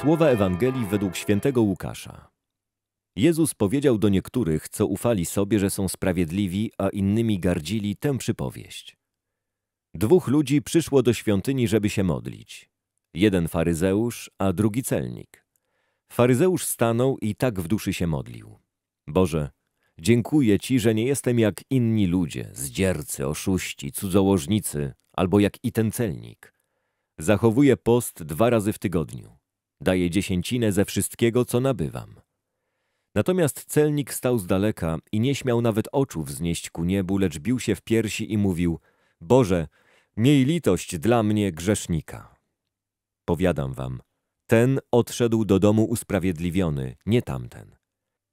Słowa Ewangelii według świętego Łukasza. Jezus powiedział do niektórych, co ufali sobie, że są sprawiedliwi, a innymi gardzili tę przypowieść. Dwóch ludzi przyszło do świątyni, żeby się modlić. Jeden faryzeusz, a drugi celnik. Faryzeusz stanął i tak w duszy się modlił. Boże, dziękuję Ci, że nie jestem jak inni ludzie, zdziercy, oszuści, cudzołożnicy, albo jak i ten celnik. Zachowuję post dwa razy w tygodniu. Daję dziesięcinę ze wszystkiego, co nabywam. Natomiast celnik stał z daleka i nie śmiał nawet oczu wznieść ku niebu, lecz bił się w piersi i mówił: Boże, miej litość dla mnie, grzesznika. Powiadam wam, ten odszedł do domu usprawiedliwiony, nie tamten.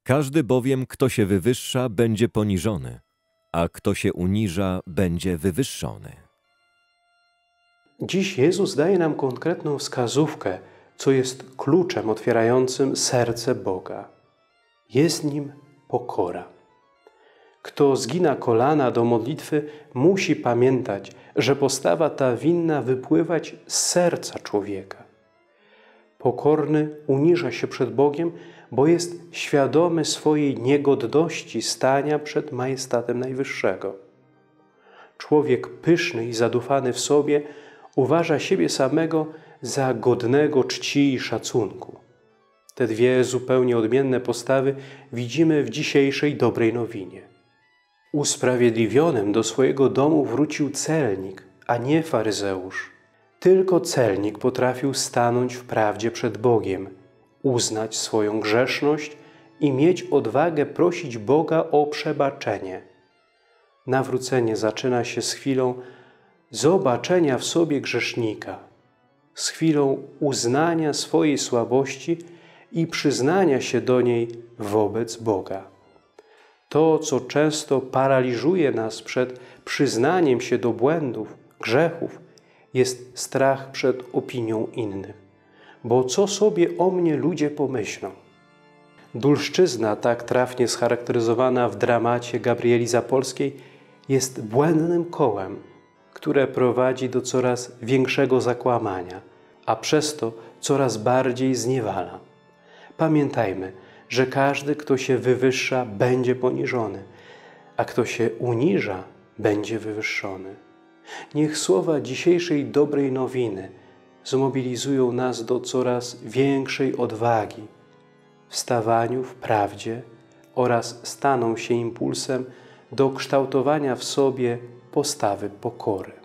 Każdy bowiem, kto się wywyższa, będzie poniżony, a kto się uniża, będzie wywyższony. Dziś Jezus daje nam konkretną wskazówkę, co jest kluczem otwierającym serce Boga. Jest nim pokora. Kto zgina kolana do modlitwy, musi pamiętać, że postawa ta winna wypływać z serca człowieka. Pokorny uniża się przed Bogiem, bo jest świadomy swojej niegodności stania przed majestatem Najwyższego. Człowiek pyszny i zadufany w sobie uważa siebie samego za godnego czci i szacunku. Te dwie zupełnie odmienne postawy widzimy w dzisiejszej dobrej nowinie. Usprawiedliwionym do swojego domu wrócił celnik, a nie faryzeusz. Tylko celnik potrafił stanąć w prawdzie przed Bogiem, uznać swoją grzeszność i mieć odwagę prosić Boga o przebaczenie. Nawrócenie zaczyna się z chwilą zobaczenia w sobie grzesznika, z chwilą uznania swojej słabości i przyznania się do niej wobec Boga. To, co często paraliżuje nas przed przyznaniem się do błędów, grzechów, jest strach przed opinią innych. Bo co sobie o mnie ludzie pomyślą? Dulszczyzna, tak trafnie scharakteryzowana w dramacie Gabrieli Zapolskiej, jest błędnym kołem, które prowadzi do coraz większego zakłamania, a przez to coraz bardziej zniewala. Pamiętajmy, że każdy, kto się wywyższa, będzie poniżony, a kto się uniża, będzie wywyższony. Niech słowa dzisiejszej dobrej nowiny zmobilizują nas do coraz większej odwagi w stawaniu w prawdzie oraz staną się impulsem do kształtowania w sobie postawy pokory.